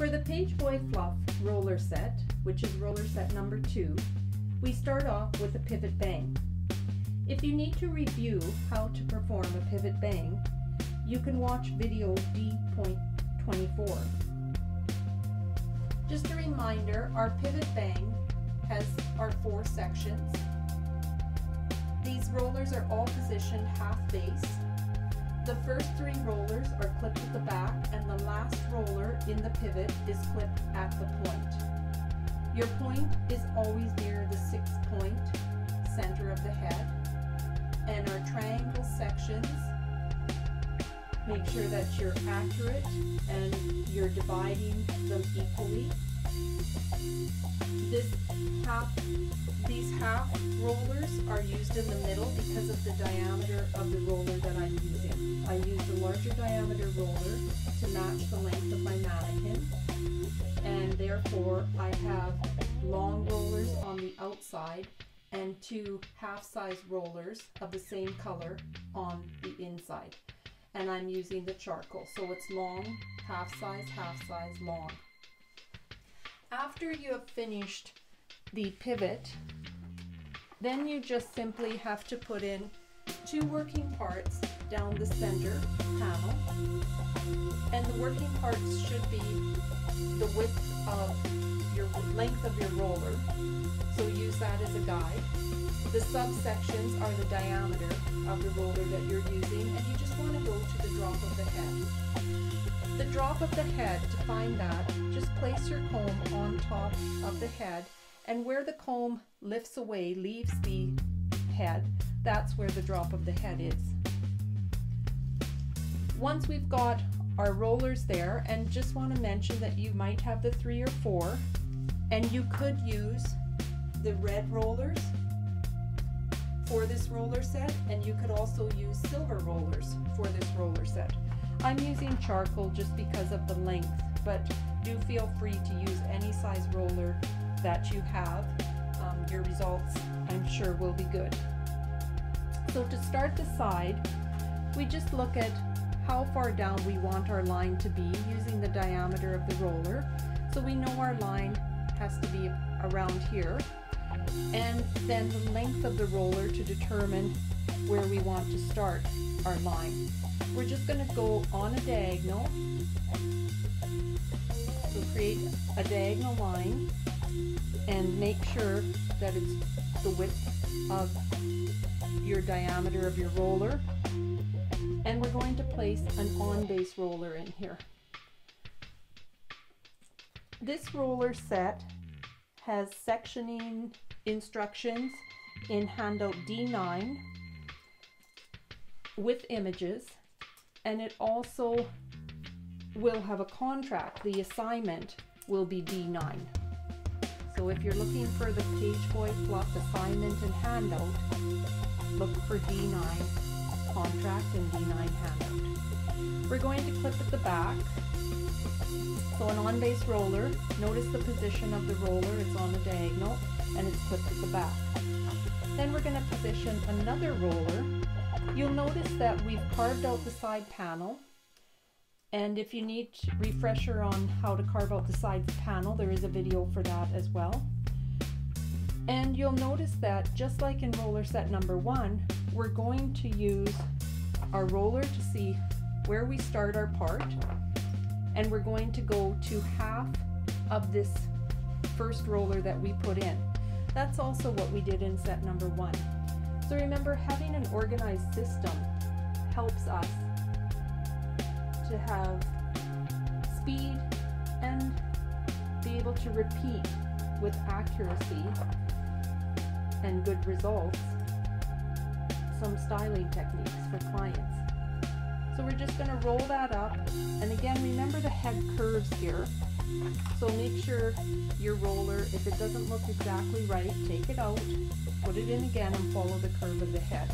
For the Page Boy Fluff roller set, which is roller set number two, we start off with a pivot bang. If you need to review how to perform a pivot bang, you can watch video D.24. Just a reminder, our pivot bang has our four sections. These rollers are all positioned half base. The first three rollers are clipped at the back and the last roller in the pivot is clipped at the point. Your point is always near the sixth point, center of the head, and our triangle sections make sure that you're accurate and you're dividing them equally. This half, these half rollers are used in the middle because of the diameter of the roller that I'm using. I use a larger diameter roller to match the length of my mannequin and therefore I have long rollers on the outside and two half-size rollers of the same color on the inside and I'm using the charcoal. So it's long, half size, half size, long. After you have finished the pivot, then you just simply have to put in two working parts down the center panel. And the working parts should be the width of your length of your roller. So use that as a guide. The subsections are the diameter of the roller that you're drop of the head, to find that, just place your comb on top of the head and where the comb lifts away, leaves the head, that's where the drop of the head is. Once we've got our rollers there, and just want to mention that you might have the three or four, and you could use the red rollers for this roller set and you could also use silver rollers for this roller set. I'm using charcoal just because of the length but do feel free to use any size roller that you have. Um, your results I'm sure will be good. So to start the side we just look at how far down we want our line to be using the diameter of the roller. So we know our line has to be around here and then the length of the roller to determine where we want to start our line. We're just going to go on a diagonal. So create a diagonal line and make sure that it's the width of your diameter of your roller. And we're going to place an on-base roller in here. This roller set has sectioning instructions in handout D9 with images and it also will have a contract. The assignment will be D9. So if you're looking for the Page Boy Fluff assignment and handout, look for D9 contract and D9 handout. We're going to clip at the back so an on-base roller, notice the position of the roller, it's on the diagonal and it's clipped at the back. Then we're going to position another roller. You'll notice that we've carved out the side panel and if you need refresher on how to carve out the side panel, there is a video for that as well. And you'll notice that just like in roller set number one, we're going to use our roller to see where we start our part and we're going to go to half of this first roller that we put in. That's also what we did in set number one. So remember, having an organized system helps us to have speed and be able to repeat with accuracy and good results some styling techniques for clients. So we're just going to roll that up. And again, remember the head curves here. So make sure your roller, if it doesn't look exactly right, take it out, put it in again and follow the curve of the head.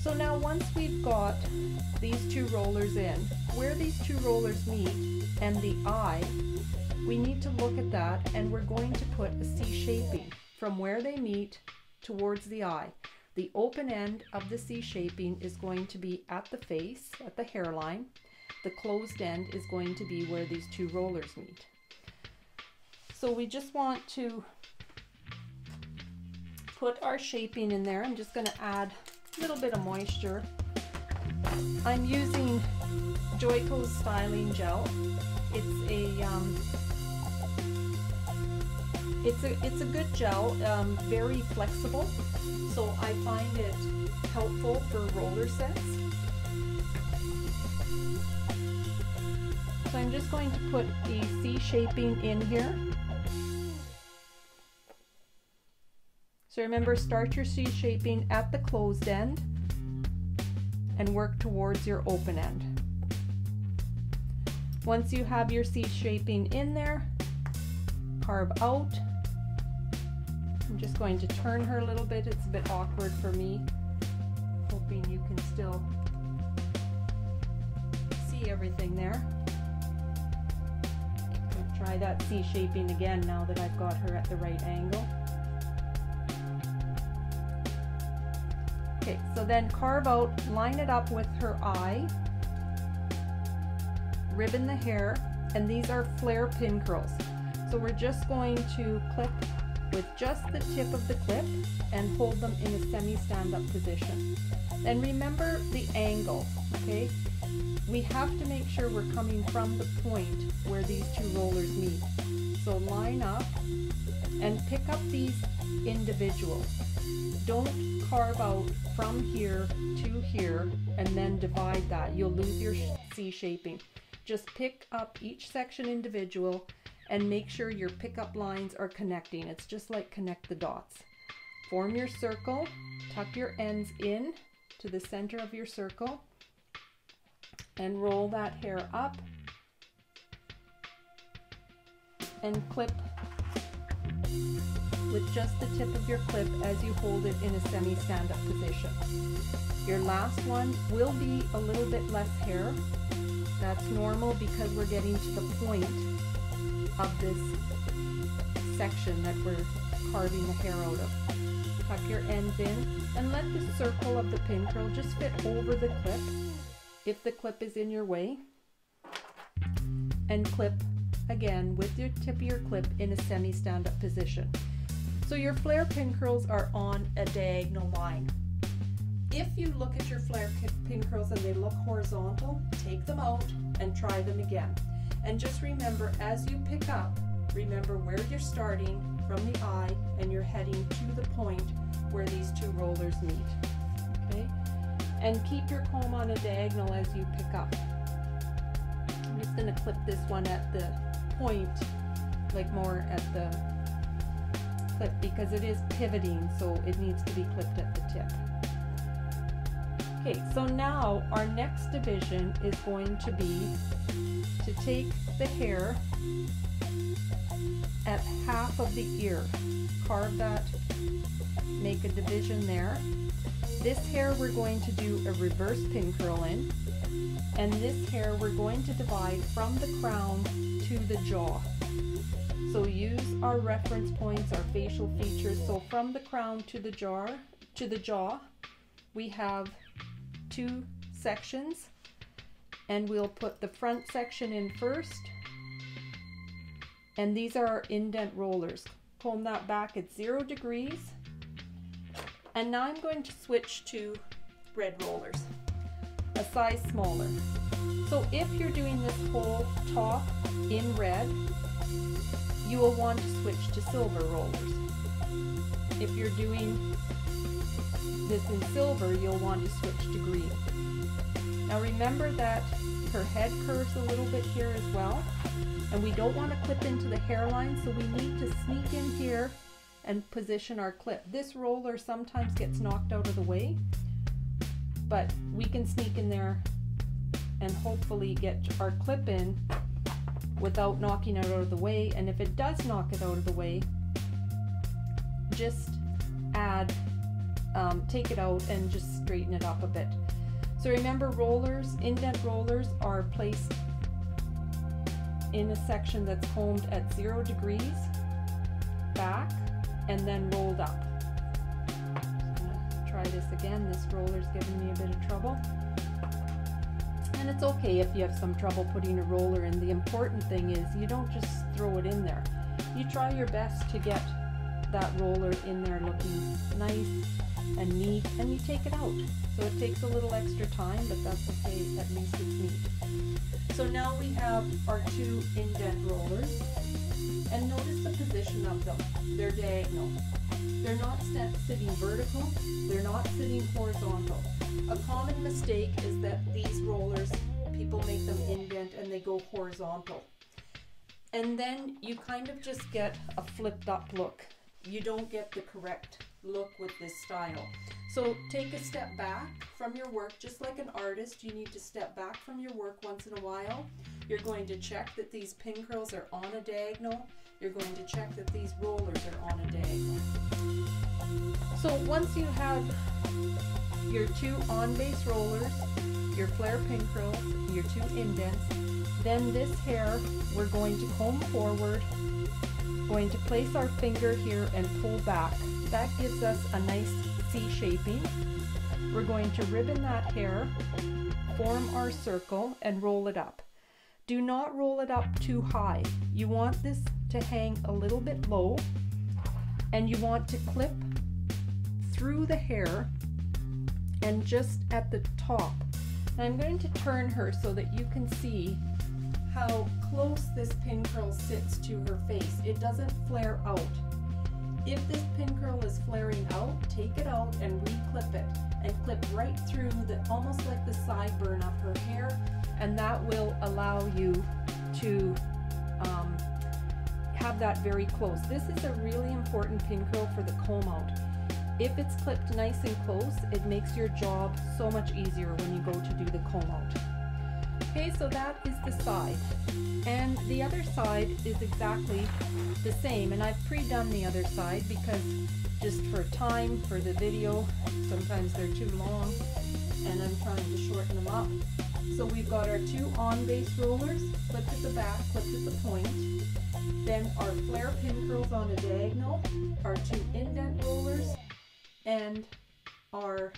So now once we've got these two rollers in, where these two rollers meet and the eye, we need to look at that and we're going to put a C shaping from where they meet towards the eye. The open end of the C shaping is going to be at the face, at the hairline, the closed end is going to be where these two rollers meet. So we just want to put our shaping in there. I'm just going to add a little bit of moisture. I'm using Joico's styling gel. It's a um, it's a it's a good gel, um, very flexible, so I find it helpful for roller sets. So I'm just going to put the C shaping in here. So remember, start your C shaping at the closed end and work towards your open end. Once you have your C shaping in there, carve out. I'm just going to turn her a little bit. It's a bit awkward for me. Hoping you can still see everything there. That C shaping again now that I've got her at the right angle. Okay, so then carve out, line it up with her eye, ribbon the hair, and these are flare pin curls. So we're just going to clip with just the tip of the clip and hold them in a semi stand-up position. And remember the angle, okay? We have to make sure we're coming from the point where these two rollers meet. So line up and pick up these individual. Don't carve out from here to here and then divide that. You'll lose your C shaping. Just pick up each section individual and make sure your pickup lines are connecting. It's just like connect the dots. Form your circle, tuck your ends in to the center of your circle and roll that hair up and clip with just the tip of your clip as you hold it in a semi stand-up position. Your last one will be a little bit less hair. That's normal because we're getting to the point of this section that we're carving the hair out of. Tuck your ends in and let the circle of the pin curl just fit over the clip if the clip is in your way and clip again with your tip of your clip in a semi stand-up position. So your flare pin curls are on a diagonal line. If you look at your flare pin curls and they look horizontal, take them out and try them again. And just remember, as you pick up, remember where you're starting from the eye and you're heading to the point where these two rollers meet. And keep your comb on a diagonal as you pick up. I'm just going to clip this one at the point, like more at the clip because it is pivoting, so it needs to be clipped at the tip. Okay, so now our next division is going to be to take the hair at half of the ear. Carve that, make a division there. This hair we're going to do a reverse pin curl in. And this hair we're going to divide from the crown to the jaw. So use our reference points, our facial features. So from the crown to the jaw, to the jaw, we have two sections and we'll put the front section in first and these are our indent rollers comb that back at zero degrees and now I'm going to switch to red rollers a size smaller so if you're doing this whole top in red you will want to switch to silver rollers if you're doing this in silver you'll want to switch to green now remember that her head curves a little bit here as well. And we don't want to clip into the hairline, so we need to sneak in here and position our clip. This roller sometimes gets knocked out of the way, but we can sneak in there and hopefully get our clip in without knocking it out of the way. And if it does knock it out of the way, just add, um, take it out and just straighten it up a bit. So remember rollers, indent rollers are placed in a section that's combed at zero degrees back and then rolled up. Just gonna try this again. This roller's giving me a bit of trouble. And it's okay if you have some trouble putting a roller in. The important thing is you don't just throw it in there. You try your best to get that roller in there looking nice and neat and you take it out. So it takes a little extra time, but that's okay, at least it's neat. So now we have our two indent rollers and notice the position of them. They're diagonal. They're not sitting vertical, they're not sitting horizontal. A common mistake is that these rollers, people make them indent and they go horizontal. And then you kind of just get a flipped up look. You don't get the correct look with this style. So take a step back from your work, just like an artist, you need to step back from your work once in a while. You're going to check that these pin curls are on a diagonal. You're going to check that these rollers are on a diagonal. So once you have your two on base rollers, your flare pin curls, your two indents, then this hair we're going to comb forward, going to place our finger here and pull back. That gives us a nice C shaping. We're going to ribbon that hair, form our circle and roll it up. Do not roll it up too high. You want this to hang a little bit low and you want to clip through the hair and just at the top. And I'm going to turn her so that you can see how close this pin curl sits to her face. It doesn't flare out. If this pin curl is flaring out, take it out and re-clip it and clip right through the almost like the sideburn of her hair and that will allow you to um, have that very close. This is a really important pin curl for the comb out. If it's clipped nice and close, it makes your job so much easier when you go to do the comb out. Okay, so that is the side. And the other side is exactly the same. And I've pre-done the other side because just for time, for the video, sometimes they're too long and I'm trying to shorten them up. So we've got our two on base rollers, clipped at the back, clipped at the point. Then our flare pin curls on a diagonal, our two indent rollers, and our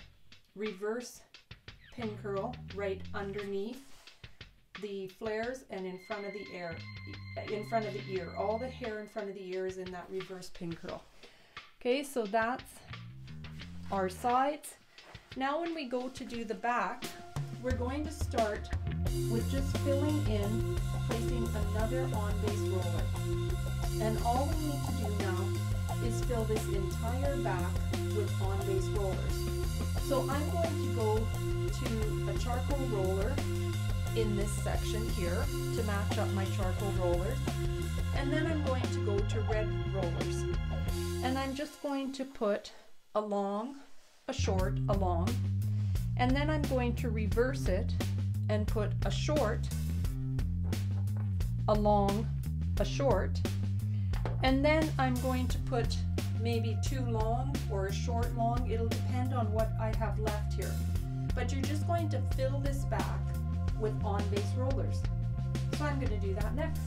reverse pin curl right underneath the flares and in front of the ear in front of the ear. All the hair in front of the ear is in that reverse pin curl. Okay so that's our sides. Now when we go to do the back we're going to start with just filling in placing another on base roller and all we need to do now is fill this entire back with on base rollers so I'm going to go to a charcoal roller in this section here to match up my charcoal rollers. And then I'm going to go to red rollers. And I'm just going to put a long, a short, a long, and then I'm going to reverse it and put a short, a long, a short, and then I'm going to put maybe two long or a short long. It'll depend on what I have left here. But you're just going to fill this back with on base rollers. So I'm going to do that next.